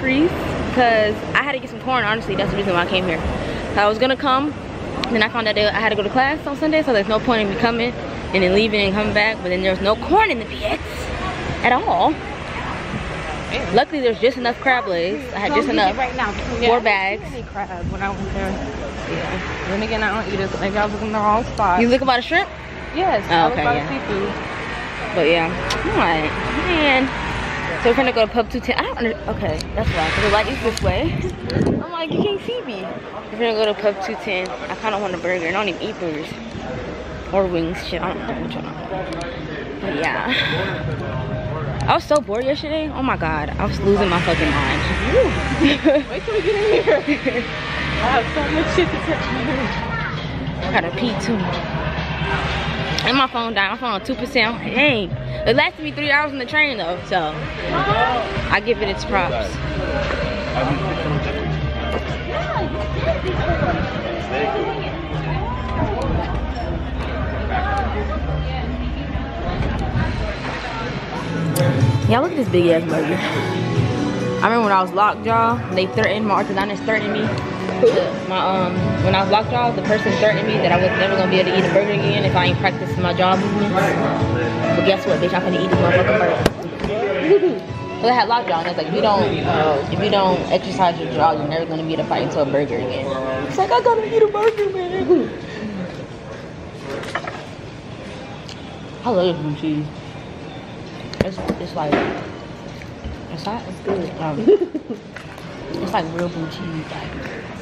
we're in Camp Humphreys because I had to get some corn. Honestly, that's the reason why I came here. So I was gonna come, then I found out that I had to go to class on Sunday, so there's no point in me coming and then leaving and coming back. But then there's no corn in the BX at all. Luckily, there's just enough crab legs. I had just enough. Right now. Four bags. crab when I went there. Yeah. Then again, I don't eat it, so maybe I was looking in the wrong spot. You look about a shrimp? yes. Oh, okay, about yeah. seafood. But yeah, I'm man. So we're gonna go to Pub 210. I don't under, okay, that's why, because the light is this way. I'm like, you can't see me. We're gonna go to Pub 210. I kinda want a burger. I don't even eat burgers. Or wings, shit, I don't know which one. But yeah. I was so bored yesterday. Oh my god, I was losing my fucking mind. Wait till we get in here. I have so much shit to tell you. I gotta pee too. And my phone died. My phone on 2%. I'm like, dang. It lasted me three hours in the train though, so I give it its props. Y'all look at this big ass burger. I remember when I was locked, y'all, they threatened, my orthodontist threatened me. My um, when I was lockjaw, the person threatened me that I was never gonna be able to eat a burger again if I ain't practice my jaw movements. But guess what, bitch? I'm gonna eat this motherfucking burger. Cause I had lockjaw, and it's like if you don't, uh, if you don't exercise your jaw, you're never gonna be able to fight into a burger again. It's like I gotta eat a burger, man. I love blue cheese. It's, it's like it's not it's good. Um, it's like real blue cheese. Like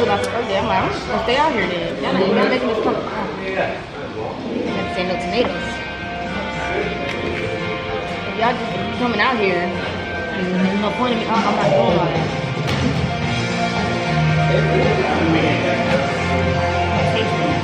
I asked them two about the birthday. I'm like, I'm just gonna stay out here then. Y'all not even making this come. Have to say no tomatoes. If y'all just you coming out here, there's no point in me. I'm not doing all that. Tasty.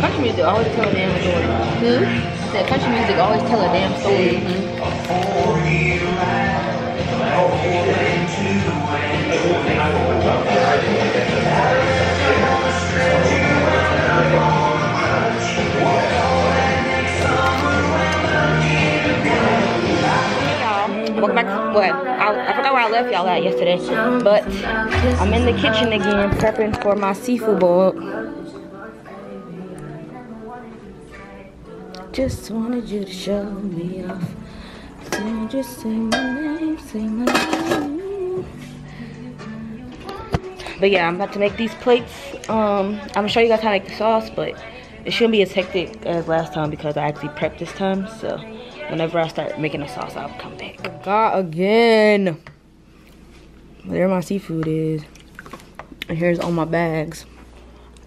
Country music always tell a damn story. Hmm? I said country music always tell a damn story. Welcome back what? I, I forgot where I left y'all at yesterday. But I'm in the kitchen again prepping for my seafood boil. Just wanted you to show me off. You just say my name, say my name? But yeah, I'm about to make these plates. Um, I'm gonna show you guys how to make the sauce, but it shouldn't be as hectic as last time because I actually prepped this time. So whenever I start making the sauce, I'll come back. Forgot again. There my seafood is. And here's all my bags.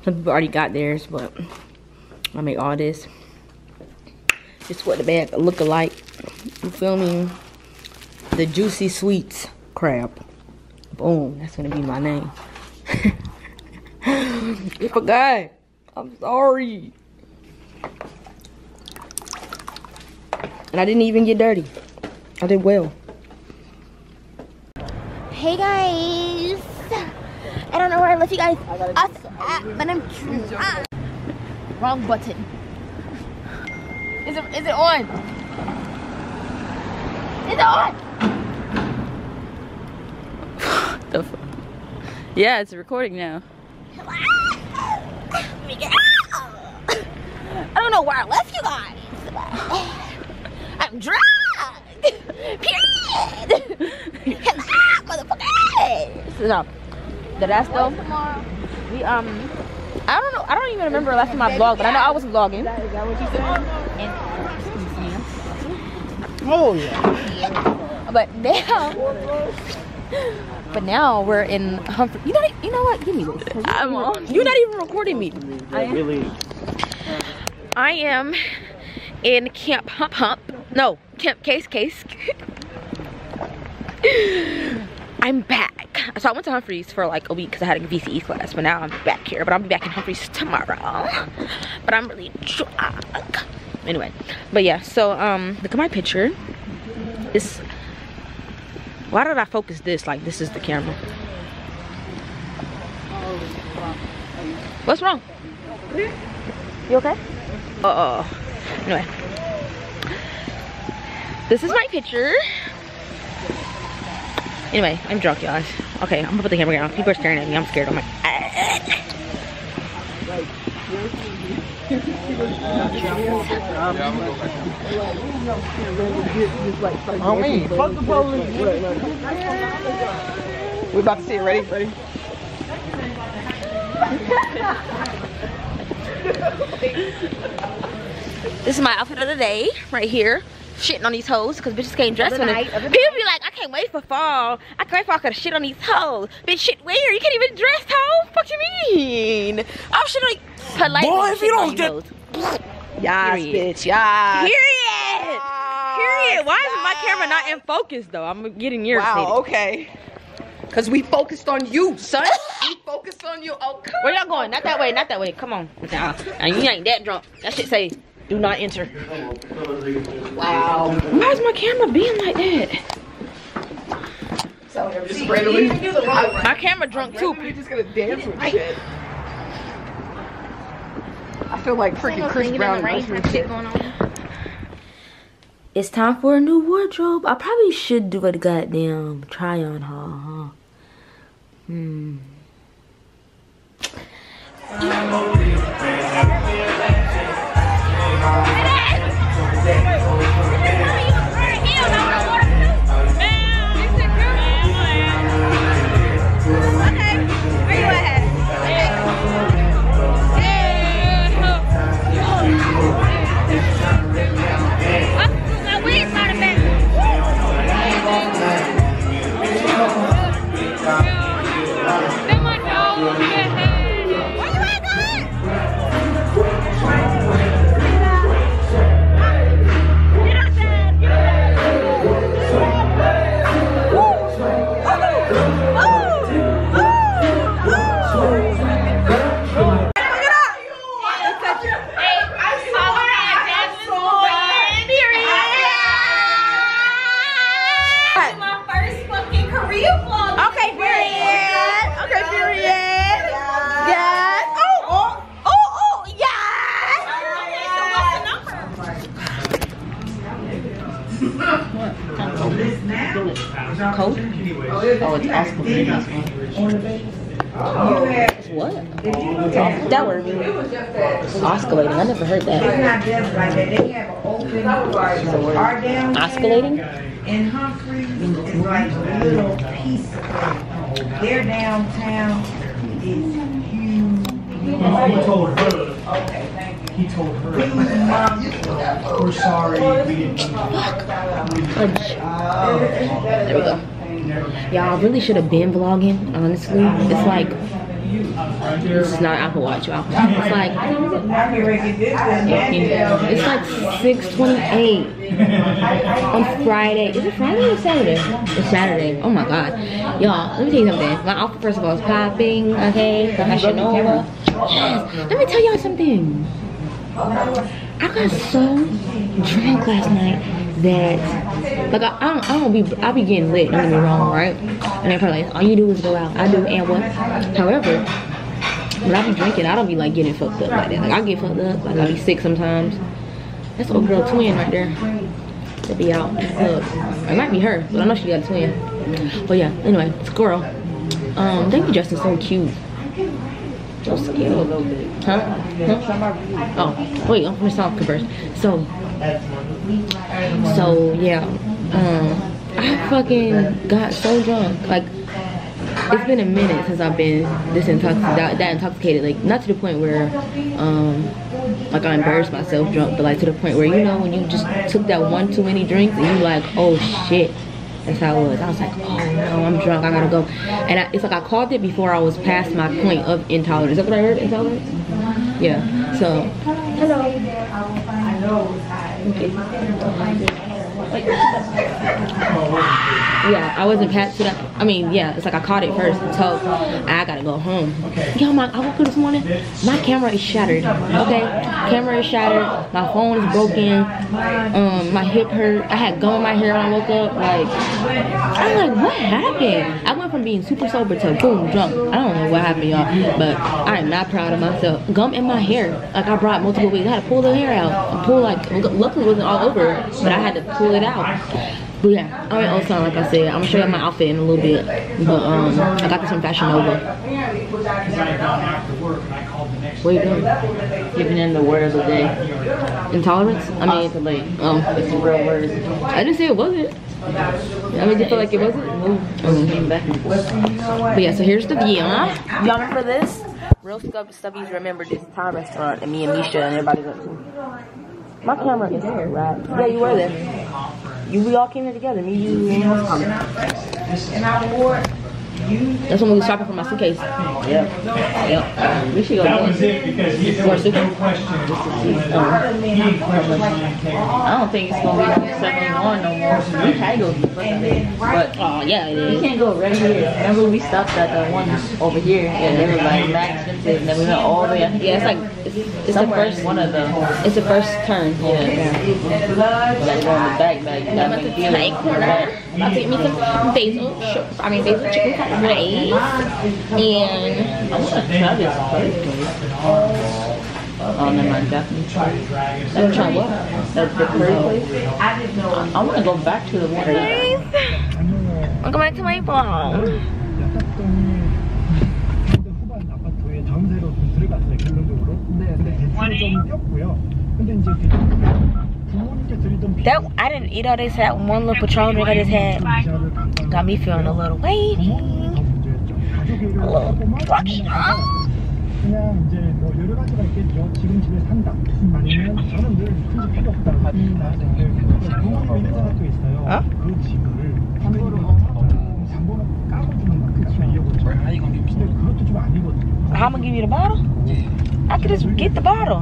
Some people already got theirs, but I make all this. Just what the bag look alike. You feel me? The Juicy Sweets crab. Boom. That's gonna be my name. I forgot. I'm sorry. And I didn't even get dirty. I did well. Hey guys! I don't know where I left you guys off at, but I'm trying. Wrong button. Is it is it on? Is it on? The f- yeah, it's recording now. Ah. I don't know where I left you guys. I'm drunk. Period. Motherfucker. So, the last though, we um, I don't know, I don't even remember last time I vlogged, but I know I was vlogging. Oh yeah. But now, but now we're in Humphrey. You know, you know what? Give me this. I'm on. You're not even recording me. I really. I am in Camp Hump Hump. No, Camp Case Case. I'm back. So I went to Humphreys for like a week because I had a VCE class, but now I'm back here. But I'll be back in Humphreys tomorrow. But I'm really drunk. Anyway, but yeah, so um, look at my picture. This. Why did I focus this? Like this is the camera. What's wrong? You okay? Uh oh. Anyway. This is my picture. Anyway, I'm drunk, guys. Okay, I'm gonna put the camera down. People are staring at me. I'm scared. I'm like, ah. On me. Fuck the police. We about to see it. Ready? Ready? this is my outfit of the day, right here. Shitting on these hoes, because bitches can't dress when it. People be like, I can't wait for fall. I can't wait for I could shit on these hoes. Bitch, shit where? You can't even dress, hoe? Fuck you mean? I'm shit like polite. Boy, if you don't get- Yes, bitch. Yeah. Period. Period. Why is my camera not in focus though? I'm getting irritated. Wow. Okay. Cause we focused on you, son. we focused on you. Oh, come Where y'all going? Not that way, not that way. Come on. Nah, nah, you ain't that drunk. That shit say, do not enter. Wow. Why is my camera being like that? Just randomly. My camera drunk too. We're just gonna dance with shit. I feel like freaking Chris Brown and Usher and shit. It's time for a new wardrobe. I probably should do a goddamn try on haul, huh? Hmm. Oscillating. I never heard that. Oscillating? In Humphrey, it's like a little piece of their downtown is huge. He told her. Okay, thank you. He told her. Um, We're sorry. We didn't. There we go. Y'all really should have been vlogging, honestly. It's like, is not Apple Watch, y'all. It's like, I'm getting ready to get this. it's like 628 on Friday. Is it Friday or Saturday? It's Saturday. Oh my god. Y'all, let me tell you something. My outfit, first of all, is popping, okay? Professional. Yes. Let me tell y'all something. I got so drunk last night that like I, I don't I don't be I be getting lit, don't get me wrong, right? And they're probably like, all you do is go out. I do and what? However, when I be drinking, I don't be like getting fucked up like that. Like I get fucked up, like I be sick sometimes. That's old girl twin right there. To be out club. It might be her, but I know she got a twin. But yeah, anyway, squirrel. Um, thank you, Justin. So cute. So cute. Huh? huh? Oh, wait, I'm South Converse. So, so yeah, um, I fucking got so drunk. Like, it's been a minute since I've been this intoxicated, that, that intoxicated. Like, not to the point where, um, like I embarrassed myself drunk, but like to the point where you know when you just took that one too many drinks and you like, oh shit, That's how it was. I was like, oh no, I'm drunk. I gotta go. And I, it's like I called it before I was past my point of intolerance. Is that what I heard? Intolerance? Yeah. So, hello. I know it was Yeah, I wasn't past to that. I mean, yeah, it's like I caught it first, so I gotta go home. Yo, my, I woke up this morning. My camera is shattered. Okay, camera is shattered. My phone is broken. Um, my hip hurt. I had gum in my hair when I woke up. Like, I'm like, what happened? I went from being super sober to boom drunk. I don't know what happened, y'all, but I am not proud of myself. Gum in my hair. Like I brought multiple weeks. I had to pull the hair out. Pull like, luckily it wasn't all over, but I had to pull it out. But yeah, I'm in Ulsan, like I said. I'm gonna show you my outfit in a little bit. But um, I got this from Fashion Nova. Because I had gone after work and I called the next What are you doing? Giving in the word of the day. Intolerance? I mean, Oscillate. um, It's a real word. I didn't say it wasn't. I mean, you feel like it wasn't. Came back and forth. But yeah, so here's the view. Y'all remember this? Real Stub Stubbies remember this Thai restaurant and me and Misha and everybody went to. My camera is right? Yeah, you were there. You, we all came here together. Me, you, and what's. And I you, That's when we was shopping for my suitcase. Yep. Yep. We should go That was it because he, there was no question. He questioned my integrity. I don't think it's gonna be 71 no more. We can go get fucking But Oh, yeah, it we is. can't go right here. Remember we stopped at the one over here and they were like max expensive and then we went all the way out Yeah, it's like, it's, it's the first, one of the it's the first turn. yeah. it's blood. Gotta go in the back back. You I'm gotta about to make deals. take corner. I'm about to get me some basil, sh- I mean basil chicken fries, and I wanna try this curry place. Oh, never mind. Japanese. I'm trying what? The, the curry place. I didn't know. I wanna go back to the one that Welcome back to my vlog. 후반 아파트에 전세로 좀 들어갔어요 결론적으로. 네. 근데 대출을 좀 꼈고요. 근데 이제 부모님께 드리던 That I didn't eat all this. That one little Patron drink I just had 비자를 간단히 got me feeling a little weighty. 부모님이 더 문제였죠. 가족이 하고만 그냥 이제 뭐 여러 가지가 있겠죠. 지금 집에 산다. 아니면 저는 늘 굳이 필요 없다. 나중에 부모님 이런 생각도 있어요. 어? 그 집을 담보로 담보로 까고주는 거 그쵸 이어고죠. 근데 그것도 좀 아니거든요. How I'm gonna give you the bottle? I could just get the bottle.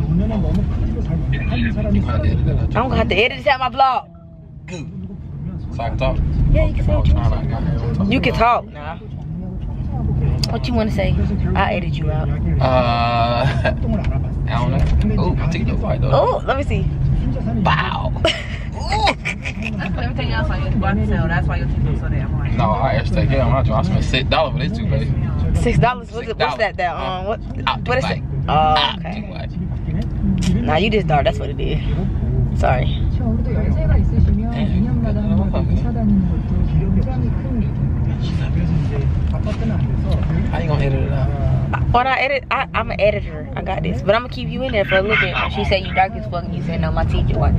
I'm gonna have to edit this out my vlog. So I can talk. Yeah, you can talk. You can talk Nah. What you want to say? I'll edit you out. Uh, I don't know. Though. Oh, let me see. Wow. Everything else. That's why so damn. No, I actually take. I'm not trying. I spent six dollars for this toothpaste. Six dollars? What's, that? That um, what? Optic what is it? Oh, okay. Dubai. Nah, you just dark. That's what it is. Sorry. 그렇죠. 우리도 연세가 있으시면 2년마다 한 번 이사 다니는 것도 굉장히 큰 그래서 이제 아파트는 안 돼서 How you gonna edit it out? When I edit, I, I'm an editor. I got this, but I'm gonna keep you in there for a little bit. She said you dark as fuck. and You said no, my teacher white.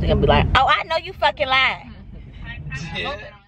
They're gonna be like, oh, I know you fucking lied. Yeah.